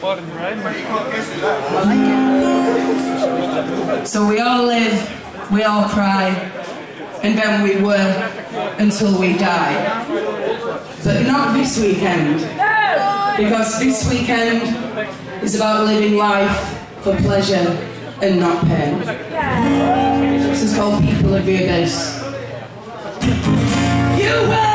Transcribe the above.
bottom. So we all live, we all cry, and then we work until we die. But not this weekend, because this weekend is about living life for pleasure and not pain. This is called People of the Abyss. You will!